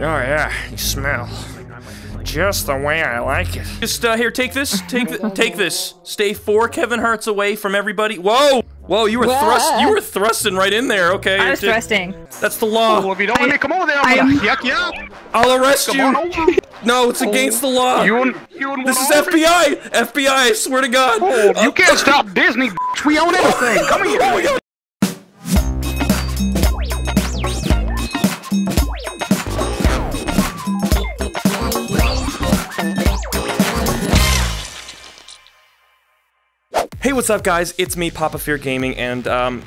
Oh yeah, you smell. Just the way I like it. Just uh, here, take this. Take th take this. Stay four Kevin Hart's away from everybody. Whoa, whoa! You were thrust. You were thrusting right in there. Okay. I was T- thrusting. That's the law. Well, if you don't want me come over there, I'm gonna yuck you up. I'll arrest Come you. No, it's against the law. You and you and This is one over. FBI. FBI. I swear to God. Oh, you can't stop Disney. bitch. We own everything. Come here. Hey, what's up, guys? It's me, Papa Fear Gaming, and um,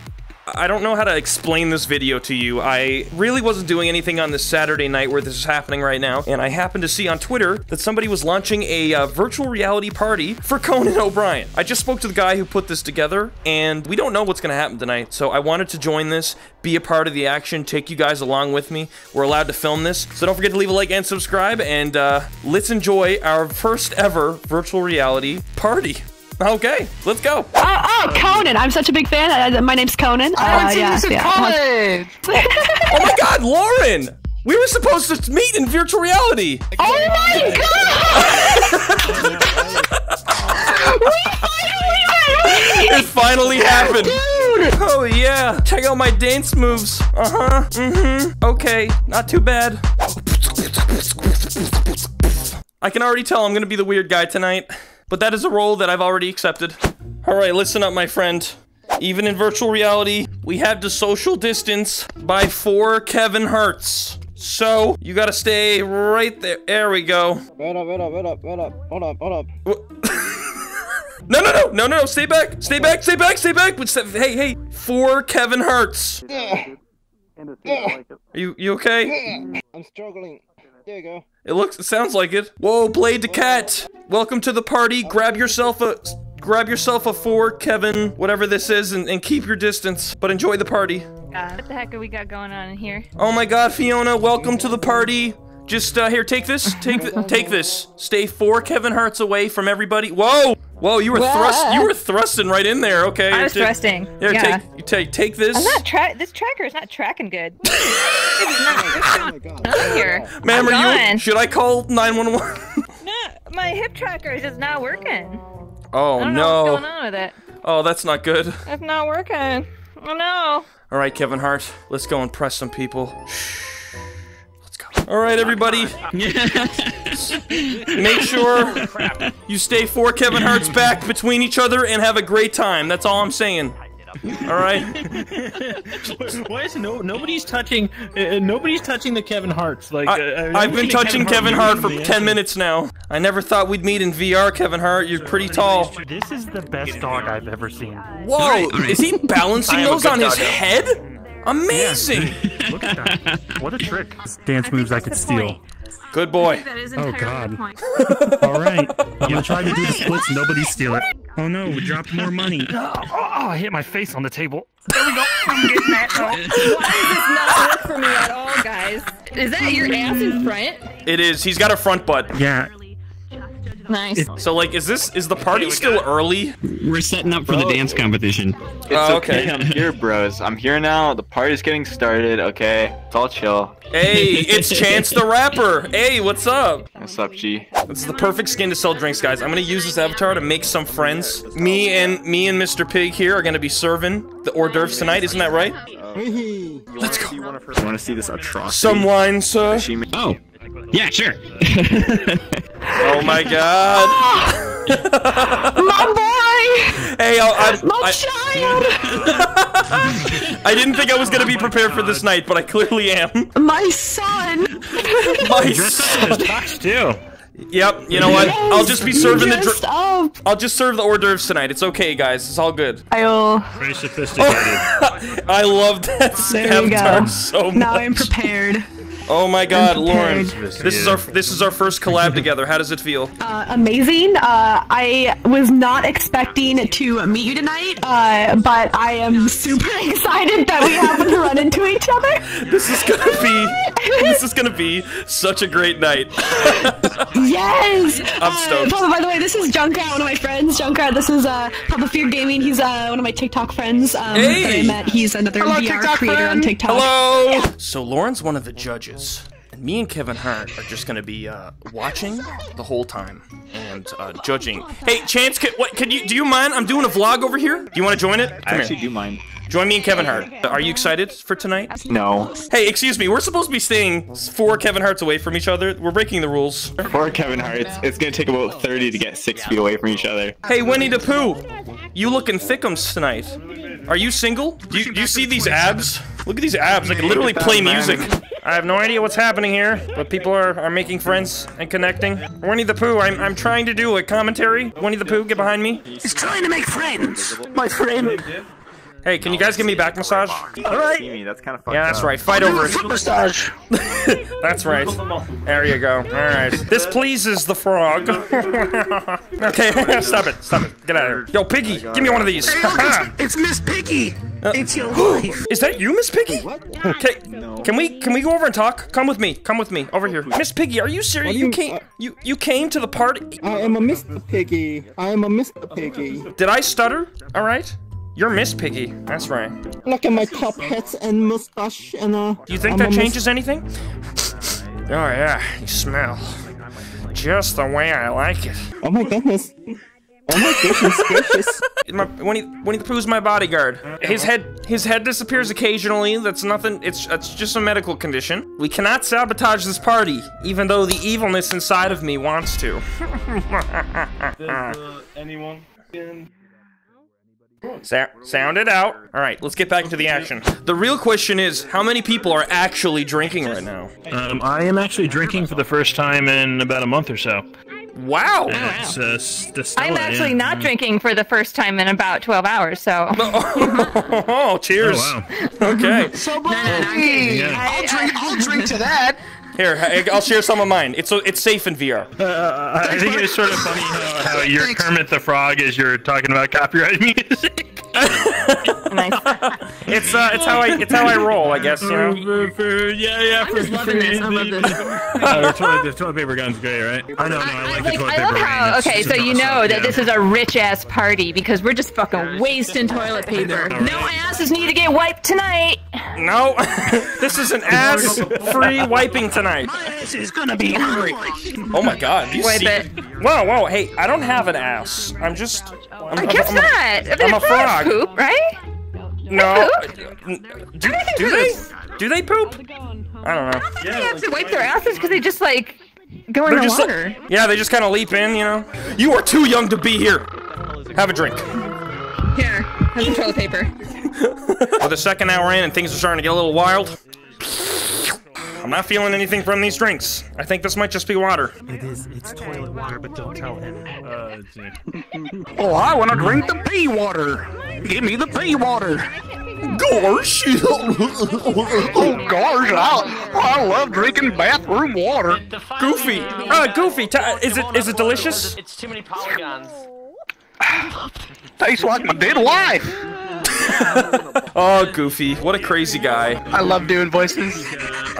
I don't know how to explain this video to you. I really wasn't doing anything on this Saturday night where this is happening right now, and I happened to see on Twitter that somebody was launching a uh, virtual reality party for Conan O'Brien. I just spoke to the guy who put this together, and we don't know what's going to happen tonight, so I wanted to join this, be a part of the action, take you guys along with me. We're allowed to film this, so don't forget to leave a like and subscribe, and uh, let's enjoy our first ever virtual reality party. Okay, let's go. Oh, oh, Conan! I'm such a big fan. Uh, my name's Conan. Uh, yeah, yeah. college. Oh my god, Lauren! We were supposed to meet in virtual reality. Oh my god! It finally happened. Oh yeah. Check out my dance moves. Uh-huh. Mm-hmm. Okay. Not too bad. I can already tell I'm gonna be the weird guy tonight. But that is a role that I've already accepted. Alright, listen up, my friend. Even in virtual reality, we have to social distance by four Kevin Harts. So, you gotta stay right there. There we go. Wait up, wait up, wait up, wait up, hold up, hold up. No, no, no, no, no, stay back, stay back, stay back, stay back. But sta- hey, hey, for Kevin Harts. Are you, you okay? I'm struggling. There you go. It looks, it sounds like it. Whoa, Blade the Cat. Welcome to the party. Grab yourself a, grab yourself a four, Kevin, whatever this is, and, and keep your distance. But enjoy the party. Uh, what the heck are we got going on in here? Oh my God, Fiona, welcome to the party. Just uh, here, take this, take th take this. Stay four Kevin Harts away from everybody. Whoa, whoa, you were thrust, you were thrusting right in there. Okay, I was Here, take- thrusting. Here, yeah. take, you take, take this. I'm not tra- This tracker is not tracking good. it's not. Oh my god. going here? Ma'am, I'm you? Should I call 911? No, my hip tracker is just not working. oh I don't know what's going no. on with it. Oh, that's not good. It's not working. Oh no. All right, Kevin Hart, let's go and press some people. Shh. Let's go. All right, everybody. Make sure you stay four Kevin Hart's back between each other and have a great time. That's all I'm saying. All right. Why is no nobody's touching uh, nobody's touching the Kevin Harts like uh, I, I've been touching Kevin Hart for the 10 minutes now. I never thought we'd meet in VR, Kevin Hart. You're pretty tall. This is the best dog I've ever seen. Whoa, is he balancing I am a those on his doggo. head? Amazing. Look at that. What a trick. Dance moves I could steal. Good boy. Oh, God. All right. I'm gonna try to do the splits. Nobody steal it. Oh no, we dropped more money. Oh, oh, I hit my face on the table. There we go. I'm getting that. Why does this not work for me at all, guys? Is that your ass in front? It is. He's got a front butt. Yeah. Nice. So like, is this is the party still early? We're setting up for the oh. dance competition. It's Oh, okay. okay. I'm here, bros. I'm here now. The party's getting started. Okay, it's all chill. Hey, it's Chance the Rapper. Hey, what's up? What's up, G? This is the perfect skin to sell drinks, guys. I'm gonna use this avatar to make some friends. Me and me and Mr. Pig here are gonna be serving the hors d'oeuvres tonight. Isn't that right? Let's go. You want to see this atrocity? Some wine, sir. Oh, yeah, sure. Oh my God. My boy! Hey, I, I, My I, child! I didn't think I was gonna be prepared for this night, but I clearly am. My son! My son. Touch too. Yep. You know what? I'll just be serving the. Dressed Dr- up. I'll just serve the hors d'oeuvres tonight. It's okay, guys. It's all good. I'll. Very sophisticated. I love that There avatar go. so much. Now I'm prepared. Oh my God, Lauren! prepared. This is our this is our first collab together. How does it feel? Uh, amazing. Uh, I was not expecting to meet you tonight, uh, but I am super excited that we happen to run into each other. This is gonna be this is gonna be such a great night. Yes! I'm Uh, stoked. Papa, by the way, this is Junkrat, one of my friends. Junkrat, this is uh, Papa Fear Gaming. He's uh, one of my TikTok friends um, that I met. He's another VR TikTok creator on. TikTok. Hello. So Lauren's one of the judges, and me and Kevin Hart are just gonna be uh, watching the whole time and uh, judging. Hey, Chance, can, what, can you do you mind? I'm doing a vlog over here. Do you want to join it? Come I actually here. do mind. Join me and Kevin Hart. Are you excited for tonight? No. Hey, excuse me. We're supposed to be staying four Kevin Harts away from each other. We're breaking the rules. For Kevin Hart, it's, it's gonna take about 30 to get six feet away from each other. Hey, Winnie the Pooh. You looking thickums tonight. Are you single? Do you, do you see these abs? Look at these abs. I can literally play music. I have no idea what's happening here, but people are, are making friends and connecting. Winnie the Pooh, I'm, I'm trying to do a commentary. Winnie the Pooh, get behind me. He's trying to make friends, my friend. Hey, can you guys give me back massage? All right. That's kind of fucked Yeah, that's right. Fight over it. Foot massage. That's right. There you go. All right. This pleases the frog. okay, stop it. Stop it. Get out of here. Yo, Piggy, give me one of these. Hey, look, it's, it's Miss Piggy. It's your wife. Is that you, Miss Piggy? Okay. Can we can we go over and talk? Come with me. Come with me over here. Miss Piggy, are you serious? What do You you- came you you came to the party. I am a Mr. Piggy. I am a Mr. Piggy. Did I stutter? All right. You're Miss Piggy. That's right. Look at my top hats and mustache and uh. Do you think I'm that changes anything? Oh yeah, you smell just the way I like it. Oh my goodness. Oh my goodness gracious. My, Winnie, Winnie the Pooh's my bodyguard. His head, his head disappears occasionally. That's nothing. It's it's just a medical condition. We cannot sabotage this party, even though the evilness inside of me wants to. anyone? Sa- sound it out. All right, let's get back into the action. The real question is, how many people are actually drinking right now? Um, I am actually drinking for the first time in about a month or so. Wow. It's, uh, s- Stella, I'm actually yeah. not drinking for the first time in about 12 hours, so. oh, cheers. Oh, wow. Okay. Yeah. I'll drink. I'll drink to that. Here, I- I'll share some of mine. It's it's safe in VR. Uh, I think it's sort of funny how, how you're Kermit the Frog as you're talking about copyright music. nice. It's uh, it's how I it's how I roll, I guess. You know. For- for- yeah, yeah. I'm just loving this. I love this. Uh, the, toilet, the toilet paper gun's great, right? I know, no, I like, the Like, toilet I paper love how, okay, so you awesome, know that yeah. this is a rich ass party because we're just fucking wasting toilet paper. No asses need to get wiped tonight. No, this is an ass-free wiping tonight. This is gonna be great. Oh my god, you Wipe see? it. Whoa, whoa, hey, I don't have an ass. I'm just. I'm, I guess I'm, not. I mean, I'm a frogs frog. poop, right? No. poop? Do, do they? Do they poop? I don't know. They have to wipe their asses because they just like go in the water. like, yeah, they just kind of leap in, you know. You are too young to be here. Have a drink. Here, have some toilet paper. We're the second hour in and things are starting to get a little wild. I'm not feeling anything from these drinks. I think this might just be water. It is. It's toilet water, but don't tell him. Uh. Oh, I want to drink the pee water. Give me the pee water. Gosh! Oh gosh, I, I love drinking bathroom water. Goofy! Uh, Goofy, t- is it is it delicious? It's too many polygons. Tastes like my dead wife. Oh, Goofy, what a crazy guy. I love doing voices.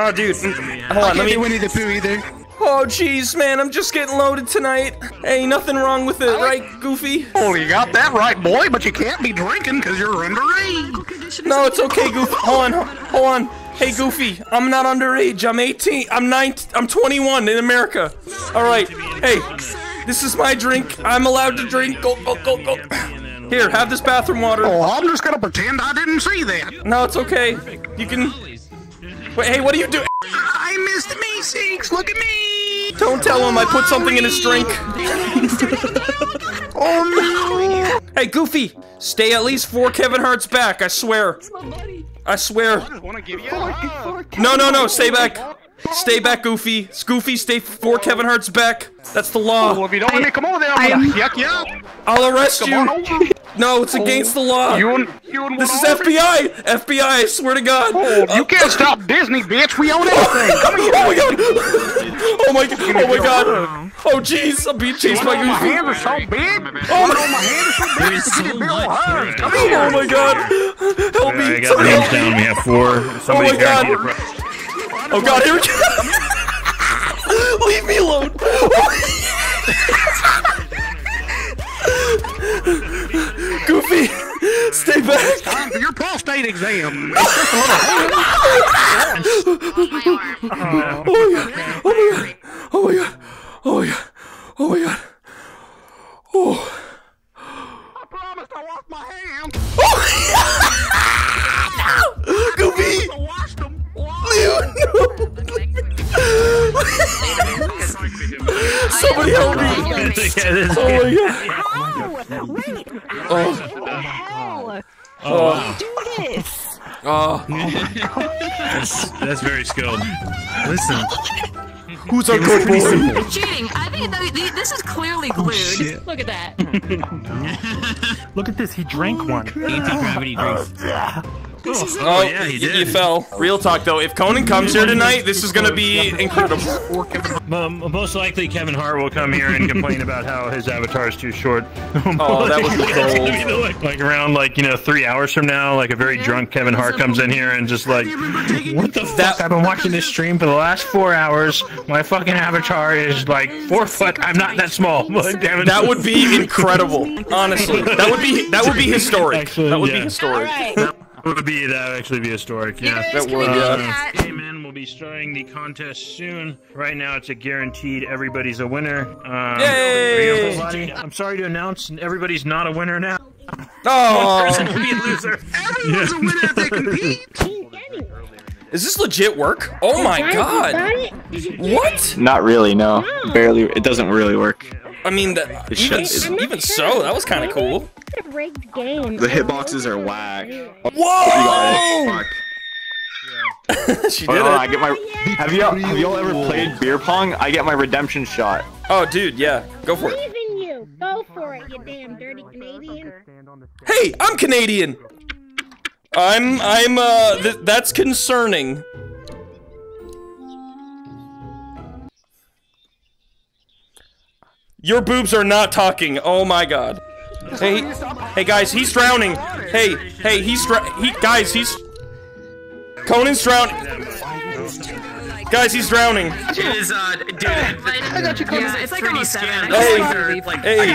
Oh, dude, hold I on, can't let do me. Winnie the Pooh either. Oh, jeez, man, I'm just getting loaded tonight. Hey, nothing wrong with it, right, Goofy? Oh, you got that right, boy, but you can't be drinking because you're underage. No, it's okay, Goofy. Hold on, hold on. Hey, Goofy, I'm not underage. I'm 18. I'm 19. I'm 21 in America. All right. Hey, this is my drink. I'm allowed to drink. Go, go, go, go. Here, have this bathroom water. Oh, I'm just gonna pretend I didn't see that. No, it's okay. You can. Wait, hey, what are you doing? I missed me six. Look at me. Don't tell him I put something in his drink. Oh no. Hey, Goofy, stay at least four Kevin Hart's back. I swear. I swear. Want to give you? Oh, no, no, no. Stay back. Stay back, Goofy. Goofy, stay four Kevin Hart's back. That's the Well, law. if you don't let me come over there, I'm gonna yuck you up. I'll arrest Come you. No, it's against the law. You and you and This is over. FBI. FBI. I swear to God. Oh, you can't uh, stop Disney, bitch. We own everything. Come here. Oh my god! Oh my god! Oh my god! Oh jeez! I'm being chased by My Goofy. hands are so big. Oh my, my hands are so big. There's Give me so a bill. much. Come oh here. Oh my god! Help I me! got the Somebody names help me! down. We have four. Oh Somebody's my God. Guaranteed to- Oh god! Here we go! Leave me alone! Goofy! Stay back. Time for your prostate exam. Oh, oh my god. Oh my god. Oh my god. Oh my god. Oh. Oh my god. How? Wait, Oh. how oh. do you do this? Oh. oh. That's, that's very skilled. Listen. Who's our It good pretty boy? simple. Cheating. I think th- th- this is clearly glued. shit. Look at that. Look at this. He drank one. Anti-gravity drinks. Oh, yeah, he did. You fell. Real talk though, if Conan comes here tonight, this is gonna be incredible. Um, most likely, Kevin Hart will come here and complain about how his avatar is too short. Oh, that would be It's gonna gold. be the, like, like around like you know three hours from now, like a very drunk Kevin Hart comes in here and just like, what the fuck? I've been watching this stream for the last four hours. My fucking avatar is like four foot. I'm not that small. Damn it. That would be incredible. Honestly, that would be that would be historic. Actually, that would be yeah. historic. That would be that would actually be historic. Yeah. That would, yeah. Amen will be starting the contest soon. Right now, it's a guaranteed. Everybody's a winner. Um, Yay! I'm sorry to announce, everybody's not a winner now. Oh, Person will be a loser. Everyone's a winner if they compete. is this legit work? Oh my god! What? Not really, no. Barely. It doesn't really work. I mean, that, even shut- even so, that was kind of cool. Rigged game. The hitboxes are whack. Whoa! Fuck. she Hold did on, I it. get my. Have you have y'all ever played beer pong? I get my redemption shot. Oh, dude, yeah, go for it. Believe in you. Go for it, you damn dirty Canadian. Hey, I'm Canadian. I'm I'm uh th- that's concerning. Your boobs are not talking. Oh my god. Hey, hey guys, he's drowning. Hey, hey, he's dr- he guys, he's Conan's drowning. Guys, he's drowning. It is, uh, dude. I got you, Yeah, it's like almost seven. Hey, like, hey.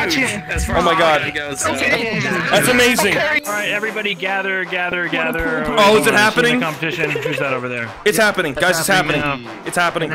as far Oh my god. it. That's amazing. All right, everybody, gather, gather, gather. Oh, is it happening? Competition. Who's that over there? It's happening. Guys, it's happening happening. It's happening.